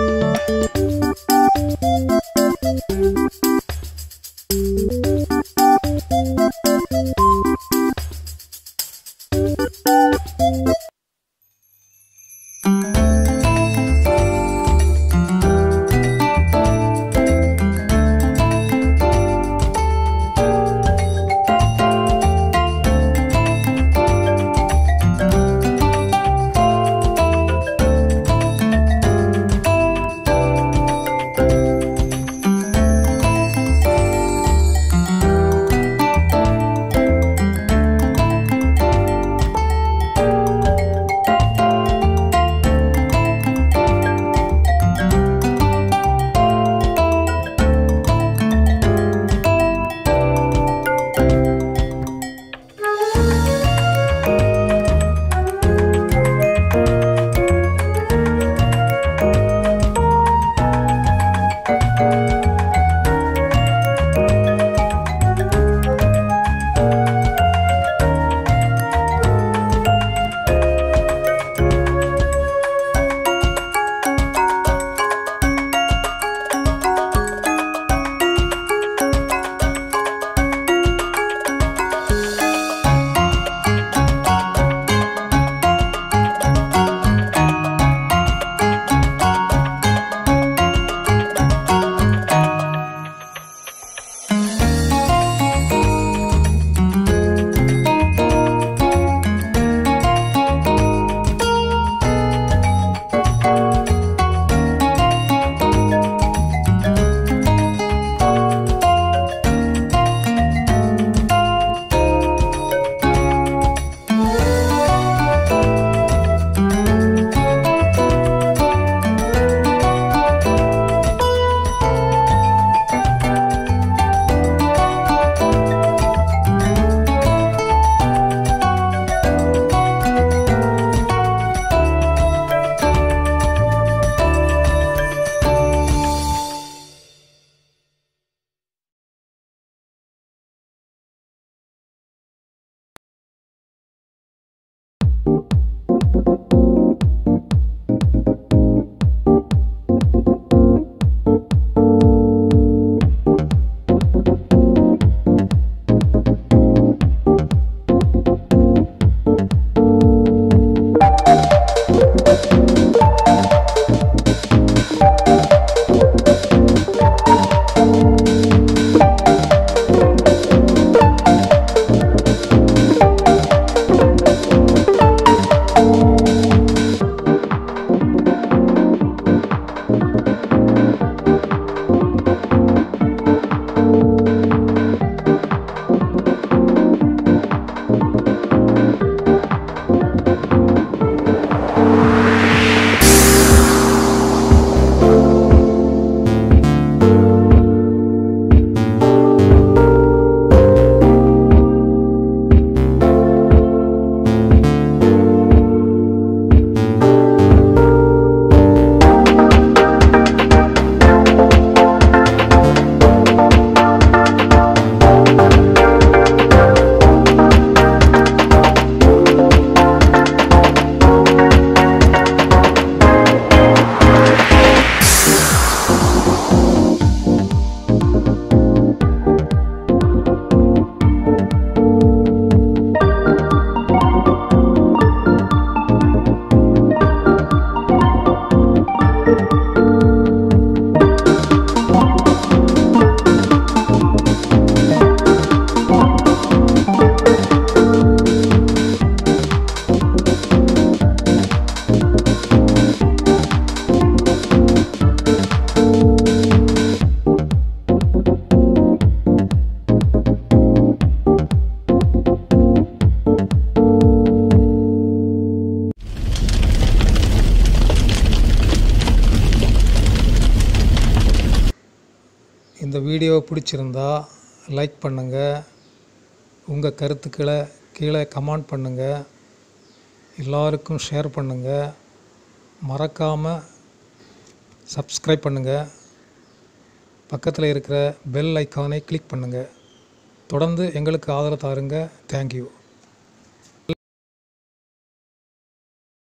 Música you video பிடிச்சிருந்தா like பண்ணுங்கள் உங்கள் கருத்துக்களை கீழே கமெண்ட் பண்ணுங்கள் எல்லாருக்கும் ஷேர் பண்ணுங்கள் மறக்காமல் சப்ஸ்கிரைப் பண்ணுங்கள் பக்கத்தில் இருக்கிற பெல் ஐக்கானை கிளிக் பண்ணுங்கள் தொடர்ந்து எங்களுக்கு ஆதரவு தாருங்க. தேங்க்யூ